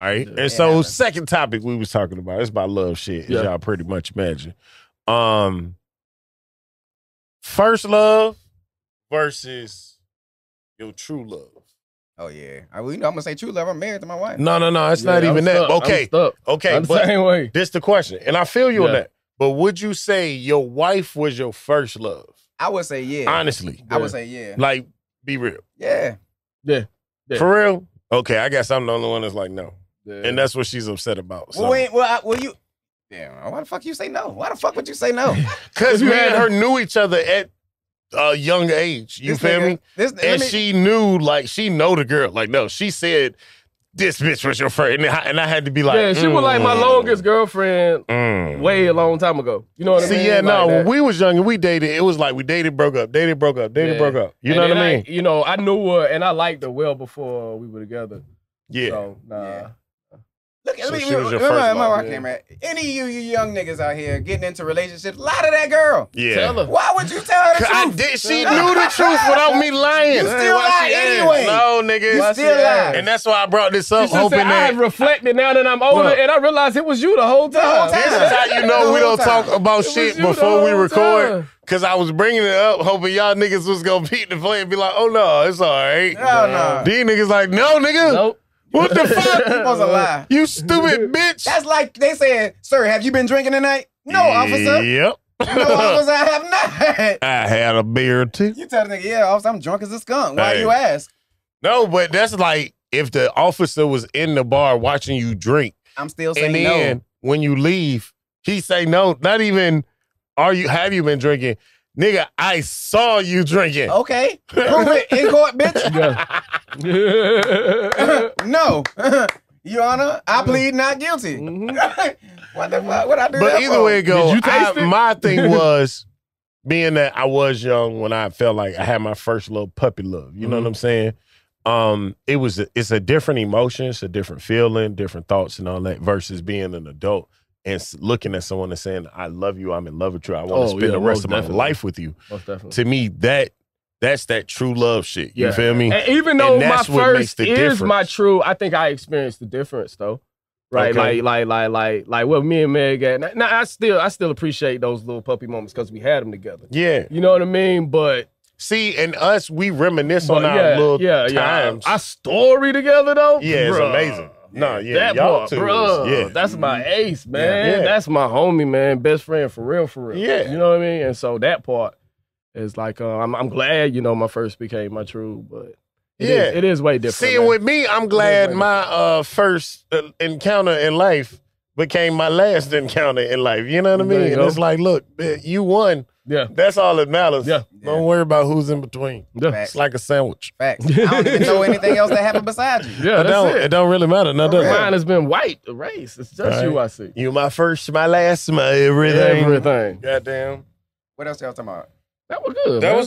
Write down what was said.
All right. Yeah. And so second topic we was talking about, it's about love shit, as Yeah. y'all pretty much imagine. Um first love versus your true love. Oh yeah. I, well, you know, I'm gonna say true love. I'm married to my wife. No, no, no, it's not Yeah, even I'm that. stuck. I'm Okay. Okay. I'm the but same way. this the question. And I feel you on that. But would you say your wife was your first love? I would say yeah. Honestly. I would say yeah. Like, be real. Yeah. Yeah. Yeah. For real? Okay, I guess I'm the only one that's like no. Yeah. And that's what she's upset about. Well, wait, well, I, well, you. Damn. Why the fuck you say no? Why the fuck would you say no? Because me and her knew each other at a young age. You This feel nigga- me? This, And me- she knew, like, she know the girl. Like, no, she said, this bitch was your first. And I, and I had to be like, yeah, she was like my mm, longest girlfriend mm. way a long time ago. You know what I mean? See, yeah, Like no, when we was young and we dated. It was like we dated, broke up, dated, broke up, dated, Yeah. broke up. You And know what I mean? you know, I knew her and I liked her well before we were together. yeah. So nah. Yeah. Look, So let me, she was your remember, first remember love, where I yeah. came at. Any of you, you young niggas out here getting into relationships, lie to that girl. yeah. Tell her. Why would you tell her the 'Cause I truth? did. She knew the truth without me lying. You still why lie she asked? anyway. No, nigga. You still lie. And that's why I brought this up, just said, hoping I had reflected now that I'm older, Look. and I realized it was you the whole time. whole This is how you know we don't talk about It shit before we record. time. Cause I was bringing it up, hoping y'all niggas was gonna beat the play and be like, "Oh no, it's all right." Hell no. These niggas like, "No, nigga, Nope. What the You fuck? supposed to lie. you stupid bitch." That's like they said, sir, have you been drinking tonight? No, officer. Yep. No, officer, I have not. I had a beer or two. You tell the nigga, yeah, officer, I'm drunk as a skunk. Why Hey. you ask? No, but that's like if the officer was in the bar watching you drink, I'm still saying and saying then no. when you leave, he say no. Not even are you have you been drinking, nigga? I saw you drinking. Okay. Prove it in court, bitch. Yeah. no. Your Honor, I plead not guilty. Mhm. what the fuck? What I do But that either for? way it go, Did you taste I- it? my thing was being that I was young when I felt like I had my first little puppy love. You know Mhm. what I'm saying? Um, it was a, it's a different emotion, it's a different feeling, different thoughts, and all that versus being an adult and looking at someone and saying, "I love you, I'm in love with you, I want to Oh, spend yeah, the rest most of my life with you." Most definitely. To me, that that's that true love shit. You Yeah. feel me? And even though my that's what makes first is my true, I think I experienced the difference though. Right, Okay. like, like, like, like, like what me and Meg had. Now, I still, I still appreciate those little puppy moments because we had them together. Yeah. You know what I mean? But, See, and us, we reminisce but on our yeah, little yeah, yeah. times. Our story together though. Yeah, it's bruh. amazing. No, yeah, that y'all part, bro. yeah. That's my mm-hmm. ace, man. Yeah. That's my homie, man. Best friend for real, for real. Yeah. You know what I mean? And so that part is like, uh, I'm, I'm glad, you know, my first became my true, but it is- Yeah. it is way different. See, man. with me, I'm glad my uh, first uh, encounter in life became my last encounter in life. You know what I mean? And it's like, look, you won. yeah, That's all that matters. Yeah. Don't worry about who's in between. yeah, Facts. It's like a sandwich. Facts. I don't even know anything else that happened beside you. yeah. it That's don't. it. It don't really matter. No, does? Mine has been white, the race. It's just Right. you I see. You my first, my last, my everything. Everything. Goddamn. What else y'all talking about? That was good. That man. was